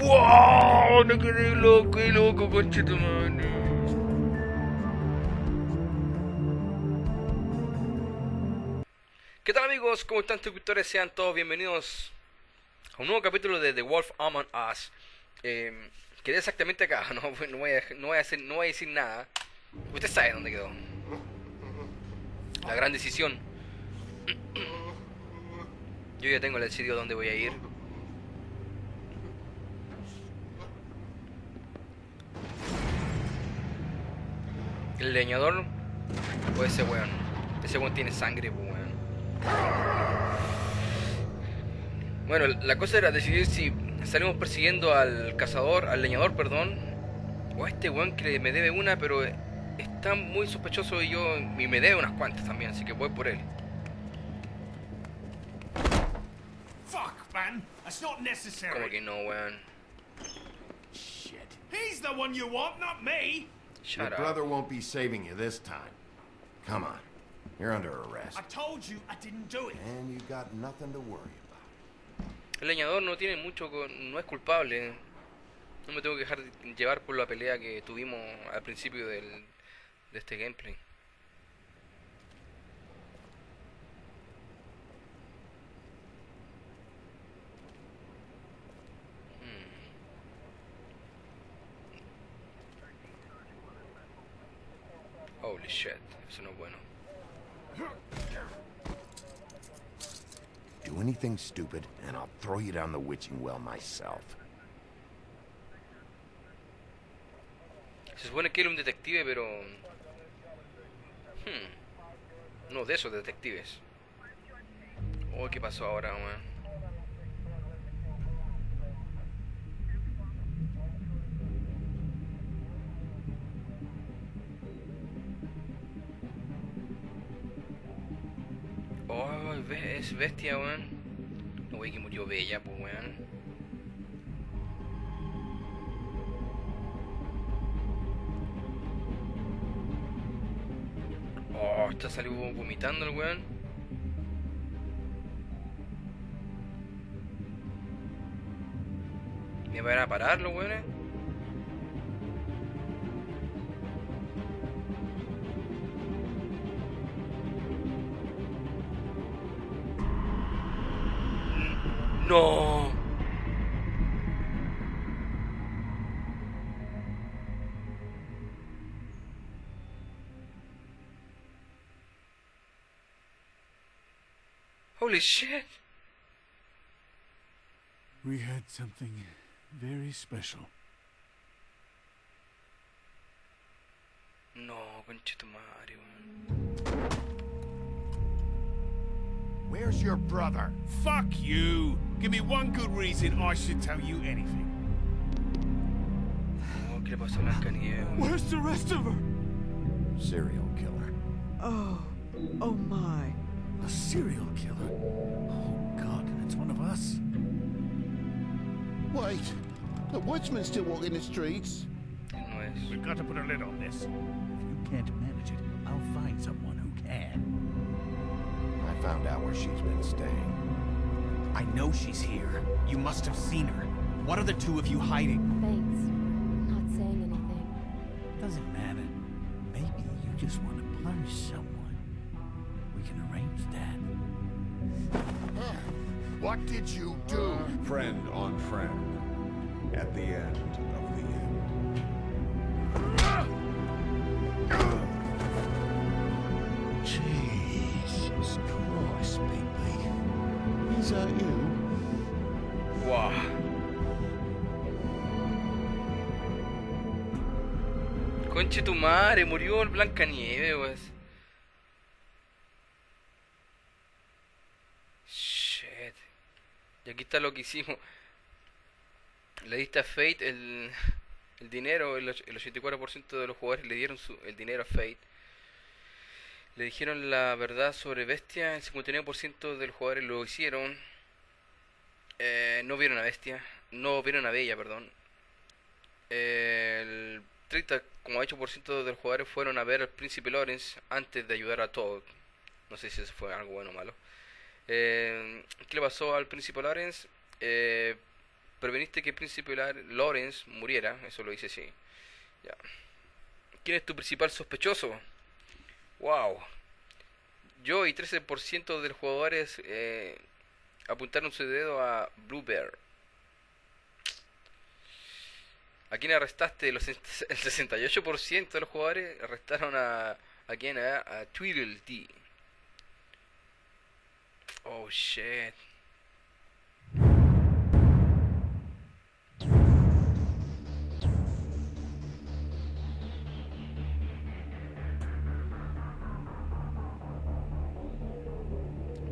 ¡Wow! No quedé loco, qué loco, conche tu madre. ¿Qué tal amigos? ¿Cómo están suscriptores? Sean todos bienvenidos a un nuevo capítulo de The Wolf Among Us. Eh, quedé exactamente acá, no, voy a, no, voy a no voy a decir nada. Usted sabe dónde quedó. La gran decisión. Yo ya tengo el decidido dónde voy a ir. El leñador o ese weón. Ese weón tiene sangre, pues, weón. Bueno, la cosa era decidir si salimos persiguiendo al cazador, al leñador, perdón, o a este weón que me debe una, pero está muy sospechoso y yo y me debe unas cuantas también, así que voy por él. Fuck, man. That's not necessary. Como que no, weón. Shit. He's the one you want, not me. Shut Your up. brother won't be saving you this time. Come on. You're under arrest. I told you I didn't do it. And you got nothing to worry about. El leñador no tiene mucho, con- no es culpable. No me tengo que dejar llevar por la pelea que tuvimos al principio del, de este gameplay. Holy shit, eso no es bueno. Do anything stupid, and I'll throw you down the witching well myself. Se supone que es un detective, pero... Hmm. No, de esos detectives. Oh, ¿qué pasó ahora, weón? Bestia, weón. No, wey, que murió bella, pues, weón. Oh, está salió vomitando el weón. ¿Me van a parar los weones? N- No. Holy shit. We had something very special. No, madre, weón. Where's your brother? Fuck you. Give me one good reason I should tell you anything. ¿qué le pasó a Blancanieves, weón? Where's the rest of her? Serial killer. Oh, oh my. A serial killer. Oh God, and it's one of us. Wait, the woodsman still walking the streets? No. We've got to put a lid on this. If you can't manage it, I'll find someone who can. I found out where she's been staying. I know she's here. You must have seen her. What are the two of you hiding? Thanks not saying anything. Doesn't matter. Maybe you just want to punish someone. We can arrange that. What did you do? friend on friend at the end of the end. Conche tu madre, murió el Blancanieves, weón. Shit. Y aquí está lo que hicimos. Le diste a Fate el, el dinero, el, el 84% de los jugadores le dieron su, el dinero a Fate. Le dijeron la verdad sobre Bestia, el 59% de los jugadores lo hicieron. Eh, no vieron a Bestia, no vieron a Bella, perdón. Eh, el 30,8% de los jugadores fueron a ver al Príncipe Lawrence antes de ayudar a Todd. No sé si eso fue algo bueno o malo. Eh, ¿Qué le pasó al Príncipe Lawrence? Eh, preveniste que el príncipe Lawrence muriera, eso lo dice sí. Ya. ¿Quién es tu principal sospechoso? Wow. Yo y 13% de los jugadores eh, apuntaron su dedo a Blue Bear. ¿A quién arrestaste? Los, el 68% de los jugadores arrestaron a... ¿A quién? A, a Tweedledee. Oh, shit.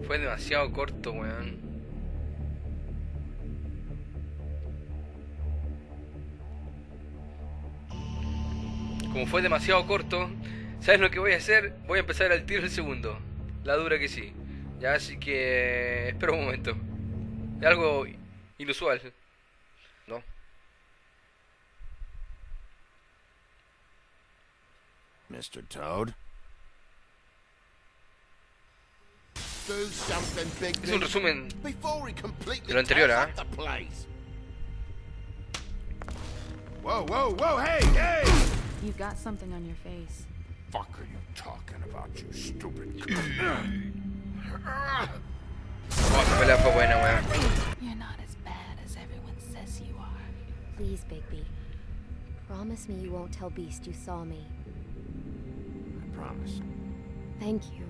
Fue demasiado corto, weón. Como fue demasiado corto, ¿sabes lo que voy a hacer? Voy a empezar al tiro el segundo. La dura que sí. Ya, así que... Espera un momento. Es algo inusual. ¿No? Mr. Toad? Do something big Es un resumen before we completely de lo anterior, ¿ah? place. Whoa, whoa, whoa, hey, hey! You got something on your face. Fuck are you talking about, you stupid esa pelea fue buena, weón. You're not as bad as everyone says you are. Please, Bigby. Promise me you won't tell Beast you saw me. I promise. Thank you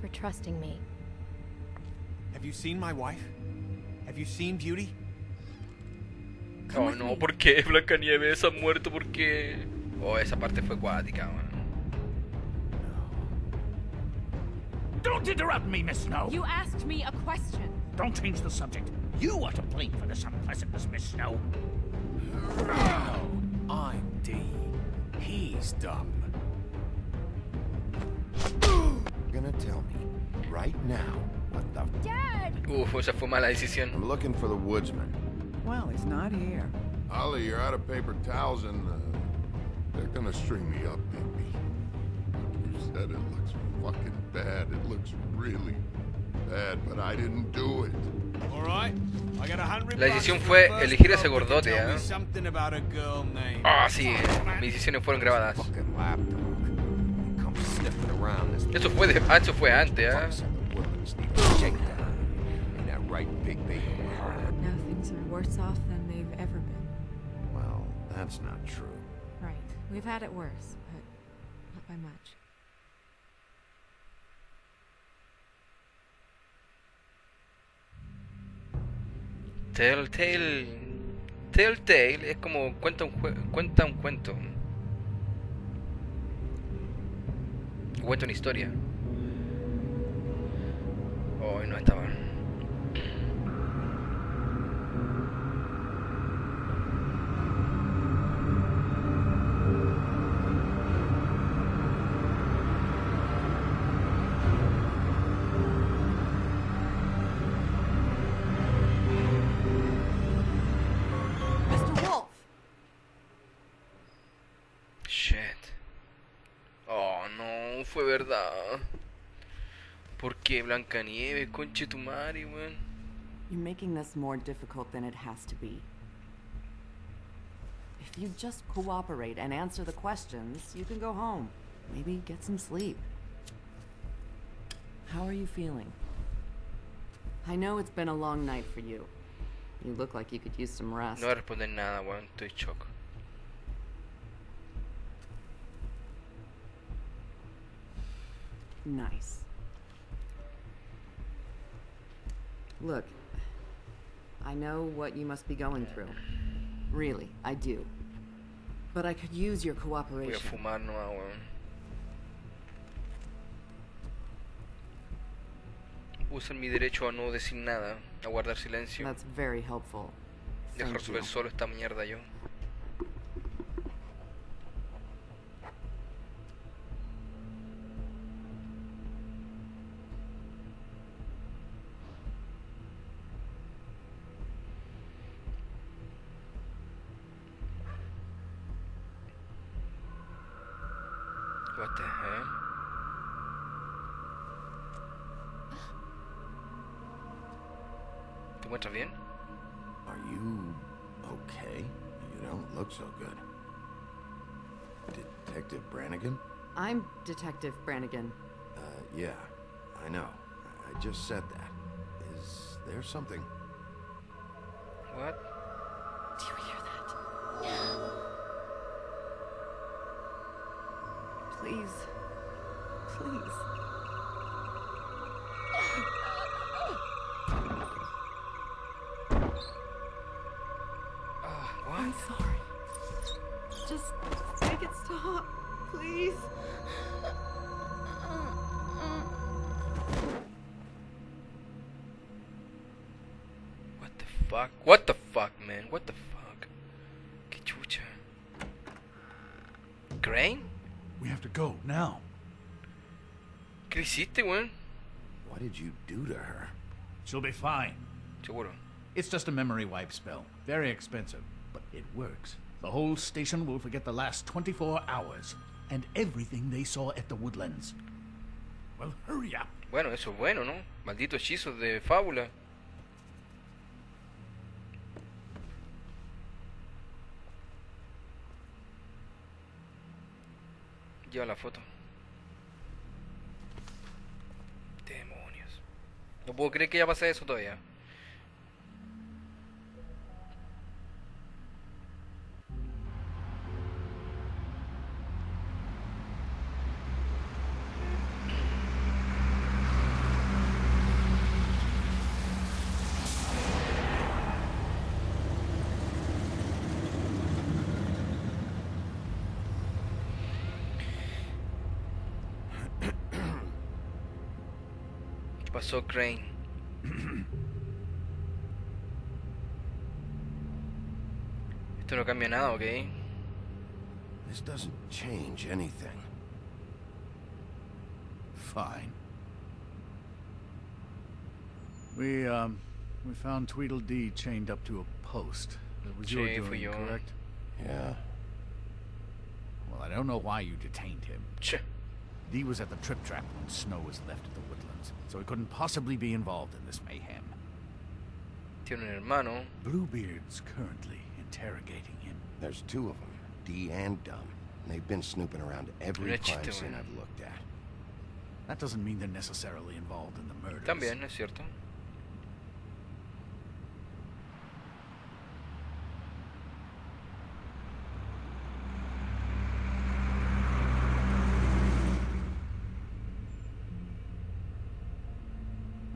for trusting me. Have you seen my wife? Have you seen Beauty? Oh, no, ¿por qué? Blancanieves ha muerto, ¿por qué? Oh, esa parte fue cuática, weón. Don't interrupt me, Miss Snow. You asked me a question. Don't change the subject. You are to blame for this unpleasantness, Miss Snow. I'm D. He's dumb. You're gonna tell me right now what the Dad! Uf, esa fue mala decisión. I'm looking for the woodsman. Well, he's not here. Ollie, you're out of paper towels and uh, they're gonna string me up, baby. You said it looks fucking bad. It looks really bad, but I didn't do it. All right. I got a hundred La decisión fue elegir a ese bloke that can gordote, ¿eh? Something about a girl named. Ah, sí, mis decisiones fueron grabadas. Fucking lapdog. Come sniffing around this Eso fue, de, ah, eso fue antes, ¿ah? Fucks and the woodlands need a shakedown. Ain't that right, Big B? Now things are worse off than they've ever been. Well, that's not true. Right. We've had it worse, but not by much. Telltale. Telltale es como cuenta un, jue- cuenta un cuento. Cuenta una historia. Oh, no estaba. Fue verdad. ¿Por qué Blancanieves, conche tu madre, weón? You're making this more difficult than it has to be. If you just cooperate and answer the questions, you can go home. Maybe get some sleep. How are you feeling? I know it's been a long night for you. You look like you could use some rest. No voy a responder nada, weón, estoy Nice. Look, I know what you must be going through. Really, I do. But I could use your Voy a cooperation. fumar nomás, weón. Usan mi derecho a no decir nada, a guardar silencio. That's very helpful. Dejar you. solo esta mierda yo. Okay. You don't look so good. Detective Brannigan? I'm Detective Brannigan. Uh, yeah, I know. I just said that. Is there something? What? Do you hear that? Please. Please. The fuck? Que chucha. Crane? We have to go now. ¿Qué le hiciste, weón? What did you do to her? She'll be fine. Seguro. It's just a memory wipe spell. Very expensive, but it works. The whole station will forget the last 24 hours and everything they saw at the woodlands. Well, hurry up. Bueno, eso es bueno, ¿no? Maldito hechizo de fábula. Lleva la foto. Demonios. No puedo creer que ya pase eso todavía. ¿Qué pasó, Crane? Esto no cambia nada, ¿ok? This doesn't change anything. Fine. We, um, we found Tweedledee chained up to a post. That was your doing, correct? Yeah. Well, I don't know why you detained him. Che. Dee was at the trip trap when Snow was left at the woodlands, so he couldn't possibly be involved in this mayhem. Tiene un hermano. Bluebeard's currently interrogating him. There's two of them, Dee and Dum. And they've been snooping around every Una crime scene. I've looked at. That doesn't mean they're necessarily involved in the murders. También, es cierto?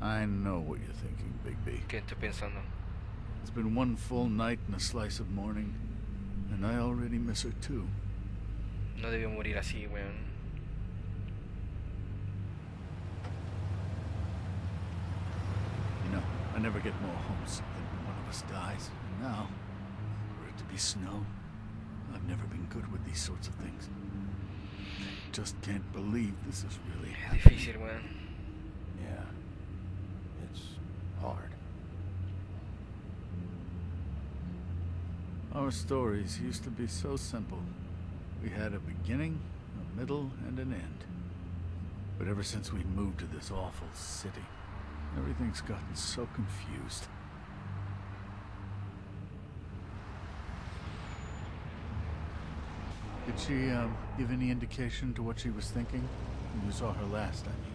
I know what you're thinking, Bigby. ¿Qué estoy pensando? It's been one full night and a slice of morning, and I already miss her too. No debió morir así, weón. You know, I never get more homesick than when one of us dies. And now, for it to be snow, I've never been good with these sorts of things. I Just can't believe this is really happening. difícil, weón. Yeah. It's hard. Our stories used to be so simple. We had a beginning, a middle, and an end. But ever since we moved to this awful city, everything's gotten so confused. Did she um, give any indication to what she was thinking when you saw her last? I mean,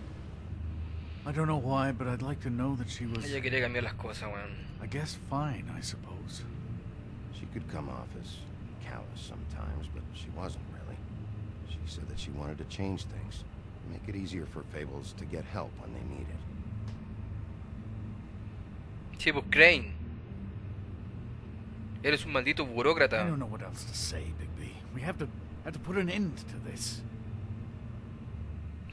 I don't know why, but I'd like to know that she was. Ella quería cambiar las cosas, weón. I guess fine, I suppose. She could come off as callous sometimes, but she wasn't really. She said that she wanted to change things, make it easier for Fables to get help when they need it. Sí, pues Crane. Eres un maldito burócrata. I don't know what else to say, Bigby. We have to have to put an end to this.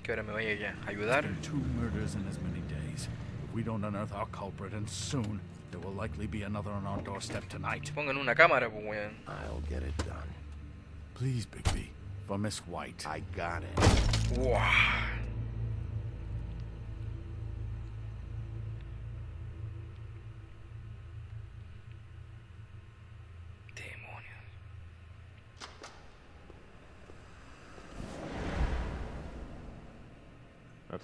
Que ahora me vaya ya a ayudar. two murders in as many days. If we don't unearth our culprit, and soon, there will likely be another on our doorstep tonight. Pongan una cámara, pues, weón. I'll get it done. Please, Bigby, for Miss White. I got it. Wow.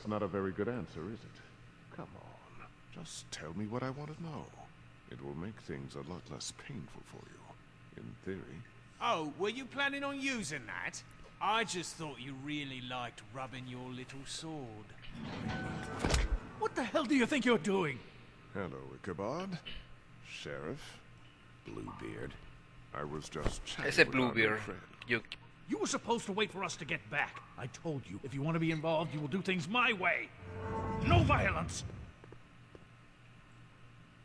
That's not a very good answer, is it? Come on. Just tell me what I want to know. It will make things a lot less painful for you. in theory. Oh, were you planning on using that? I just thought you really liked rubbing your little sword. What the hell do you think you're doing? Hello, Ichabod. Sheriff. Bluebeard. I was just chatting Ese with Bluebeard. friend. Yo, You were supposed to wait for us to get back. I told you, if you want to be involved, you will do things my way. No violence.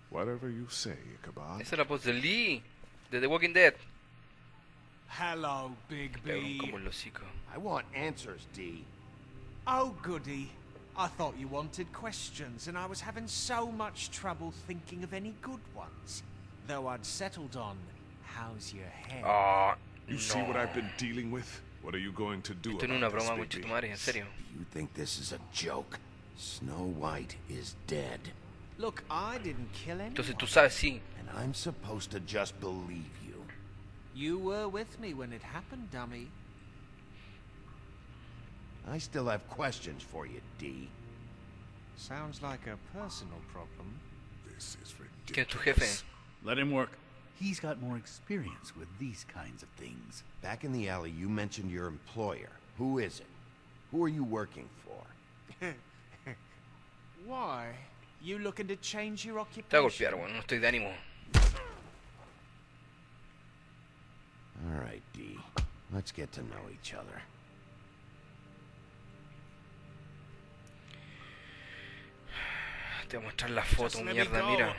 Whatever you say, Ichabod. esa es la voz de Lee, de The Walking Dead. Hello, Big Cabrón, B. como el hocico. I want answers, D. Oh, goody. I thought you wanted questions, and I was having so much trouble thinking of any good ones. Though I'd settled on, how's your head? Ah, You see what I've been dealing with? What are you going to do Esto about una this, broma, Bigby? conchetumare, en serio. You think this is a joke? Snow White is dead. Look, I didn't kill anyone. Entonces tú sabes, sí. And I'm supposed to just believe you. You were with me when it happened, dummy. I still have questions for you, D. Sounds like a personal problem. This is ¿Quién es tu ridiculous. jefe? Let him work. He's got more experience with these kinds of things. Back in the alley, you mentioned your employer. Who is it? Who are you working for? Why? You looking to change your Te voy a occupation? golpear, bueno, no estoy de ánimo. All right, D. Let's get to know each other. Te voy a mostrar la foto, Just let mierda, go. mira.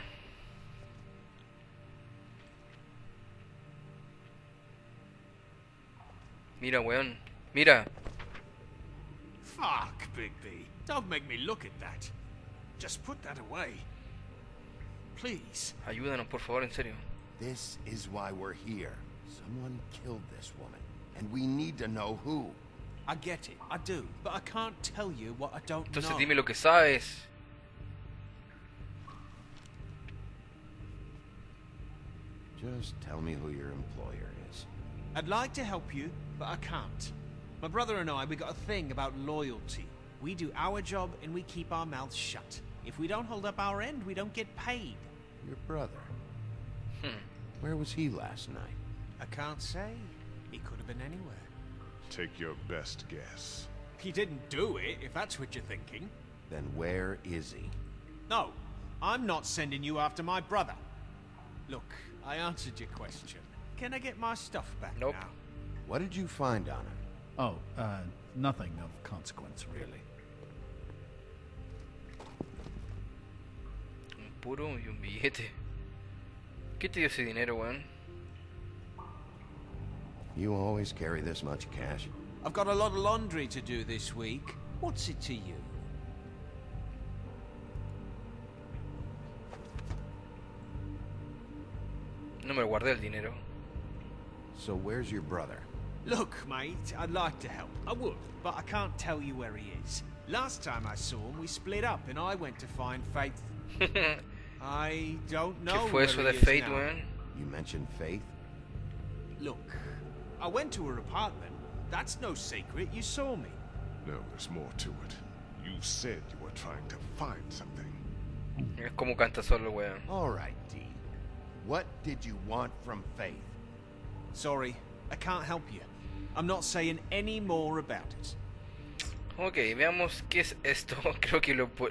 Mira, weón. Mira. Fuck, Big B. Don't make me look at that. Just put that away. Please. Ayúdanos, por favor, en serio. This is why we're here. Someone killed this woman, and we need to know who. I get it. I do. But I can't tell you what I don't Entonces know. dime lo que sabes. Just tell me who your employer is. I'd like to help you, but I can't. My brother and I, we got a thing about loyalty. We do our job and we keep our mouths shut. If we don't hold up our end, we don't get paid. Your brother. Hmm. Where was he last night? I can't say. He could have been anywhere. Take your best guess. He didn't do it, if that's what you're thinking. Then where is he? No, I'm not sending you after my brother. Look, I answered your question. Can I get my stuff back Nope. now? What did you find on him? Oh, uh, nothing of consequence, really. Un puro y un billete. ¿Qué te dio ese dinero, weón? You always carry this much cash? I've got a lot of laundry to do this week. What's it to you? No me lo guardé el dinero. So where's your brother? Look, mate, I'd like to help. I would, but I can't tell you where he is. Last time I saw him, we split up and I went to find Faith. I don't know ¿Qué where eso he is Fate, now. weón? You mentioned Faith? Look, I went to her apartment. That's no secret. You saw me. No, there's more to it. You said you were trying to find something. Es como canta solo, weón. All right, Dean. What did you want from Faith? Sorry, I can't help you. I'm not saying any more about it. Ok, veamos qué es esto. Creo que lo po-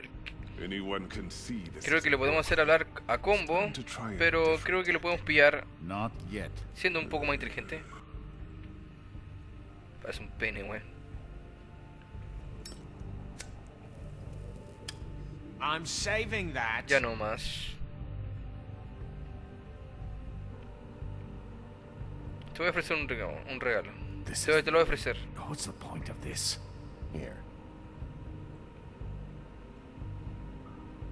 Anyone can see this. creo que lo podemos hacer hablar a combo, time to try it pero creo que lo podemos pillar Not yet. siendo un poco más inteligente. Parece un pene, weón. I'm saving that. Ya no más. Te voy a ofrecer un regalo. Un regalo. This Te, is- te lo voy a ofrecer. What's the point of this? Here.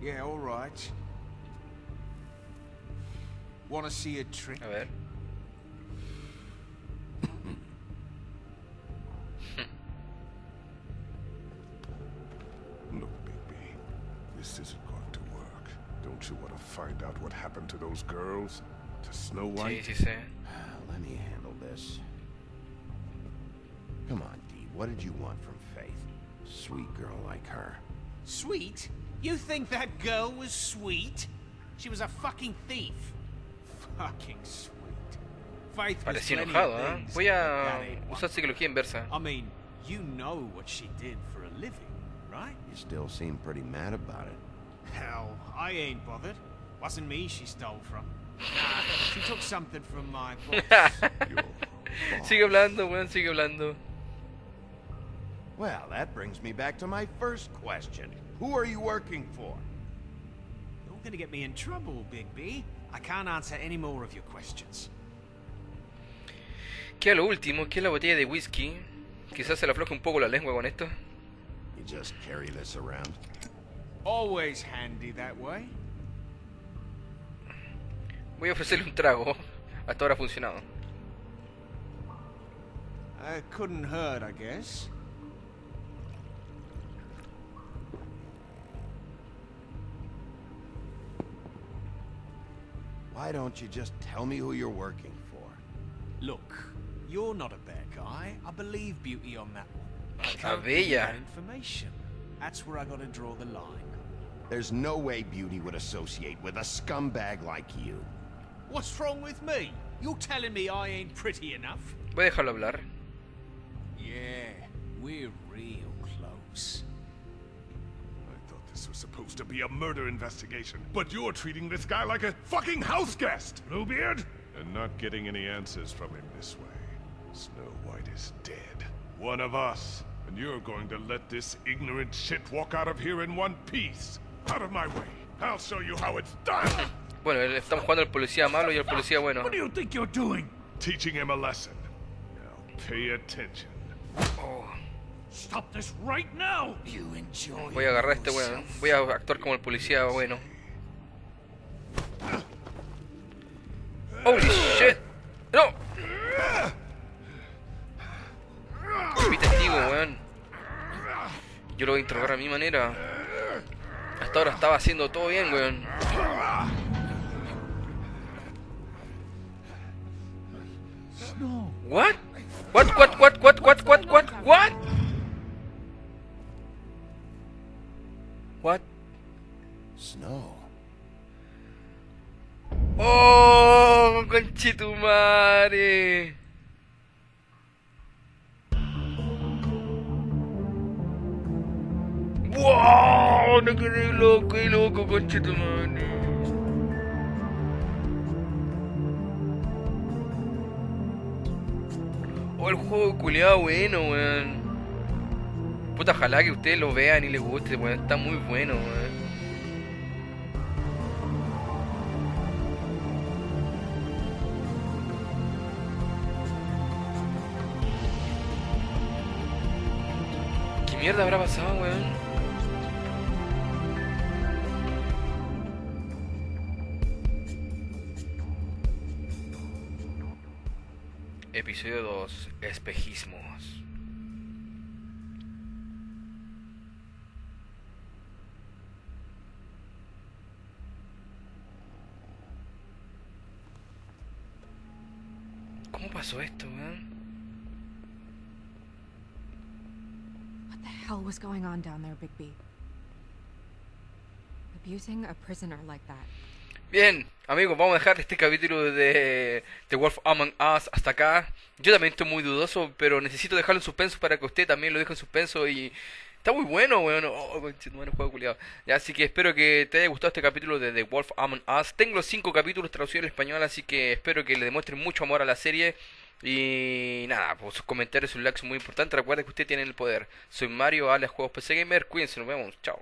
Yeah, all right. Want to see a trick? A ver. Look, Bigby, this isn't going to work. Don't you want to find out what happened to those girls? To Snow Sí, White? sí. Ah, let me handle this. Come on, D. What did you want from Faith? Sweet girl like her. Sweet? You think that girl was sweet? She was a fucking thief. Fucking sweet. Faith was Parecía enojado, ¿eh? Voy but a that ain't one. usar psicología inversa. I mean, you know what she did for a living, right? You still seem pretty mad about it. Hell, I ain't bothered. Wasn't me she stole from. Nah, she took something from my boss. sigue hablando, weón, sigue hablando. Well, that brings me back to my first question. Who are you working for? You're gonna get me in trouble, Big B. I can't answer any more of your questions. Lo último, que es la botella de whisky. Quizás se le afloje un poco la lengua con esto. You just carry this around? Always handy that way. Voy a ofrecerle un trago. Hasta ahora ha funcionado. Couldn't hurt, I guess. Why don't you just tell me who you're working for? Look, you're not a bad guy. I believe Beauty on that one. But I A can't give you that information. That's where I gotta draw the line. There's no way Beauty would associate with a scumbag like you. What's wrong with me? You're telling me I ain't pretty enough? Voy a dejarlo hablar. Yeah, we're real supposed to be a murder investigation, but you're treating this guy like a fucking house guest, Bluebeard! And not getting any answers from him this way. Snow White is dead. One of us. And you're going to let this ignorant shit walk out of here in one piece. Out of my way. I'll show you how it's done. Bueno, estamos jugando al policía malo y al policía bueno. What do you think you're doing? Teaching him a lesson. Now pay attention. Oh, Voy a agarrar a este bueno. Voy a actuar como el policía bueno. Holy shit. No. Fui testigo, weón. Yo lo voy a interrogar a mi manera. Hasta ahora estaba haciendo todo bien, weón. What? What, what, what, what, what, what, what, what? What? Snow. Oh, conchetumare. ¡Wow! No quedé loco y loco, conchetumare. Oh, el juego culiado bueno, weón. Puta, ojalá que ustedes lo vean y les guste, weón. Está muy bueno, weón. ¿Qué mierda habrá pasado, weón? Episodio 2. Espejismos. ¿Cómo pasó esto, weón? What the hell was going on down there, Bigby? Abusing a prisoner like that. Bien, amigos, vamos a dejar este capítulo de The Wolf Among Us hasta acá. Yo también estoy muy dudoso, pero necesito dejarlo en suspenso para que usted también lo deje en suspenso y está muy bueno, weón. Oh, conchetumare, juego culiado. Así que espero que te haya gustado este capítulo de The Wolf Among Us. Tengo los cinco capítulos traducidos al español, así que espero que le demuestren mucho amor a la serie. Y nada, pues sus comentarios y sus likes son muy importantes. Recuerda que usted tiene el poder. Soy Mario, alias Juegos PC Gamer. Cuídense, nos vemos. Chao.